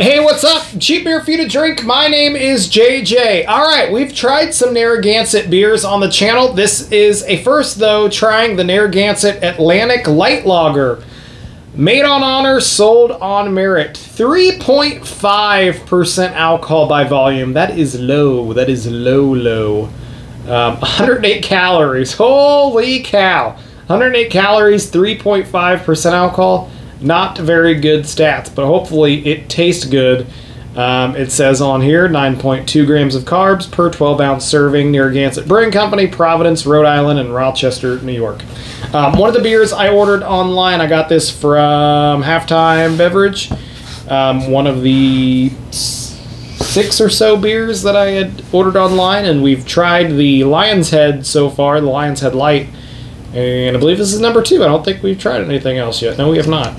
Hey, what's up? Cheap beer for you to drink. My name is JJ. All right, we've tried some Narragansett beers on the channel. This is a first, though, trying the Narragansett Atlantic Light Lager. Made on honor, sold on merit. 3.5% alcohol by volume. That is low. That is low, low. Um, 108 calories. Holy cow. 108 calories, 3.5% alcohol not very good stats, but hopefully it tastes good. Um, it says on here 9.2 grams of carbs per 12 ounce serving, Narragansett Brewing Company, Providence, Rhode Island, and Rochester, New York. Um, one of the beers I ordered online, I got this from Halftime Beverage. Um, one of the six or so beers that I had ordered online, and we've tried the Lionshead so far, the Lionshead Light. And I believe this is number two. I don't think we've tried anything else yet. No, we have not.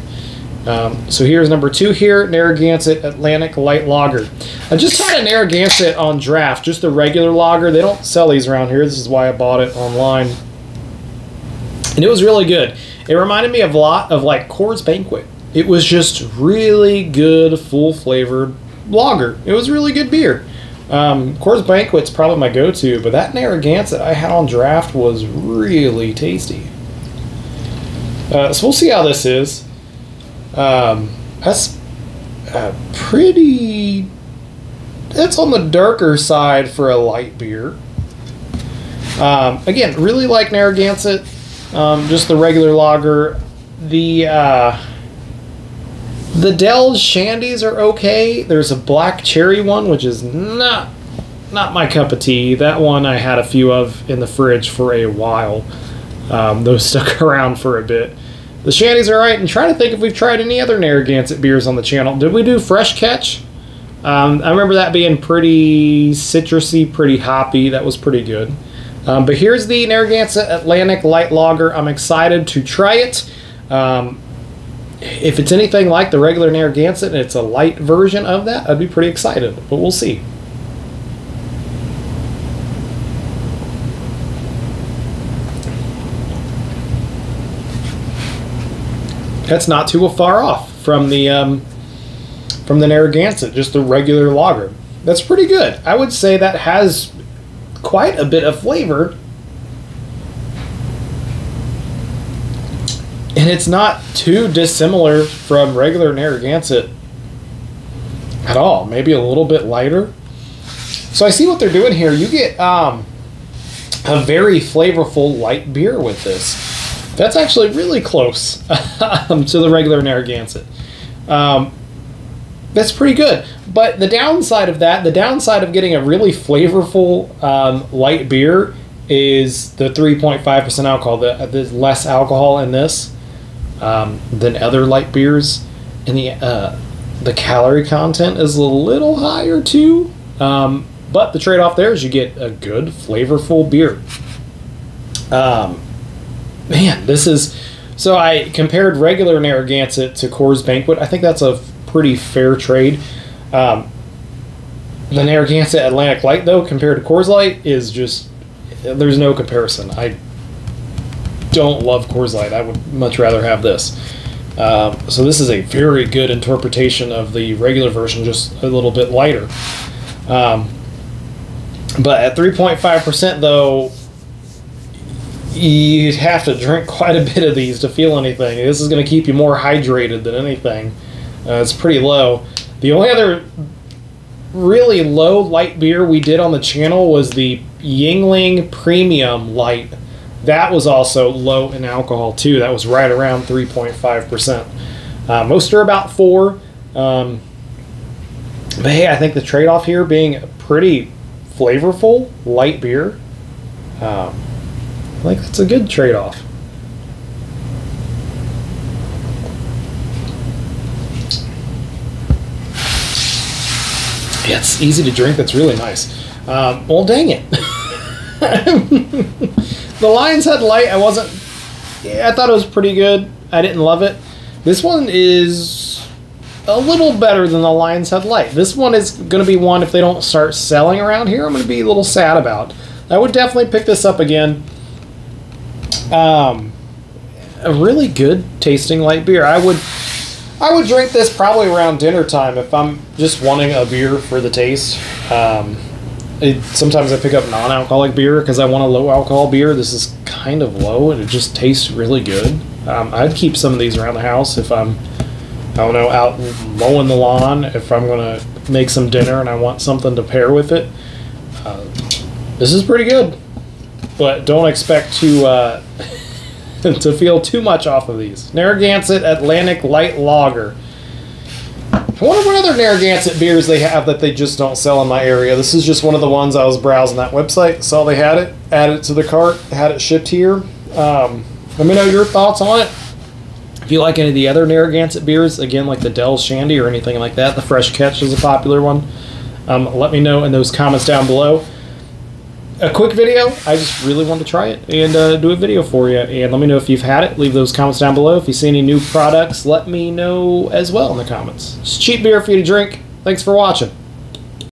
Um, so here's number two here, Narragansett Atlantic Light Lager. I just had a Narragansett on draft, just the regular lager. They don't sell these around here. This is why I bought it online. And it was really good. It reminded me of a lot of like Coors Banquet. It was just really good, full flavored lager. It was really good beer. Um, Coors Banquet's probably my go-to, but that Narragansett I had on draft was really tasty. Uh, so we'll see how this is. Um, that's uh, pretty. That's on the darker side for a light beer. Um, again, really like Narragansett. Um, just the regular lager. The uh, the Del's Shandies are okay. There's a black cherry one, which is not not my cup of tea. That one I had a few of in the fridge for a while. Um, those stuck around for a bit. The shandies are right, and try to think if we've tried any other Narragansett beers on the channel. Did we do Fresh Catch? Um, I remember that being pretty citrusy, pretty hoppy. That was pretty good. Um, but here's the Narragansett Atlantic Light Lager. I'm excited to try it. Um, if it's anything like the regular Narragansett and it's a light version of that, I'd be pretty excited. But we'll see. that's not too far off from the um, from the Narragansett, just the regular lager. That's pretty good. I would say that has quite a bit of flavor. And it's not too dissimilar from regular Narragansett at all. Maybe a little bit lighter. So I see what they're doing here. You get um, a very flavorful light beer with this. That's actually really close um, to the regular Narragansett. Um, that's pretty good. But the downside of that, the downside of getting a really flavorful um, light beer is the 3.5% alcohol. The, less alcohol in this um, than other light beers. And the, uh, the calorie content is a little higher too. Um, but the trade off there is you get a good, flavorful beer. Um, man, this is. So I compared regular Narragansett to Coors Banquet. I think that's a pretty fair trade. Um, the Narragansett Atlantic Light, though, compared to Coors Light, is just there's no comparison. I don't love Coors Light. I would much rather have this. Um, so this is a very good interpretation of the regular version, just a little bit lighter. Um, but at 3.5%, though, you'd have to drink quite a bit of these to feel anything. This is going to keep you more hydrated than anything. Uh, it's pretty low. The only other really low light beer we did on the channel was the Yuengling Premium Light. That was also low in alcohol too. That was right around 3.5%. Uh, most are about 4 um, But hey, I think the trade off here being pretty flavorful light beer. Um, like that's a good trade-off. Yeah, it's easy to drink. That's really nice. Um, well, dang it. the Lionshead Light, I wasn't. Yeah, I thought it was pretty good. I didn't love it. This one is a little better than the Lionshead Light. This one is going to be one, if they don't start selling around here, I'm going to be a little sad about. I would definitely pick this up again. Um, a really good tasting light beer. I would I would drink this probably around dinner time if I'm just wanting a beer for the taste. Um, it, sometimes I pick up non-alcoholic beer because I want a low alcohol beer. This is kind of low and it just tastes really good. Um, I'd keep some of these around the house if I'm, I don't know, out mowing the lawn. If I'm gonna make some dinner and I want something to pair with it, uh, this is pretty good. But don't expect to uh, to feel too much off of these. Narragansett Atlantic Light Lager. I wonder what other Narragansett beers they have that they just don't sell in my area. This is just one of the ones I was browsing that website, saw they had it, added it to the cart, had it shipped here. Um, let me know your thoughts on it. If you like any of the other Narragansett beers, again, like the Del Shandy or anything like that, the Fresh Catch is a popular one. Um, let me know in those comments down below. A quick video. I just really wanted to try it and uh, do a video for you. And let me know if you've had it. Leave those comments down below. If you see any new products, let me know as well in the comments. It's cheap beer for you to drink. Thanks for watching.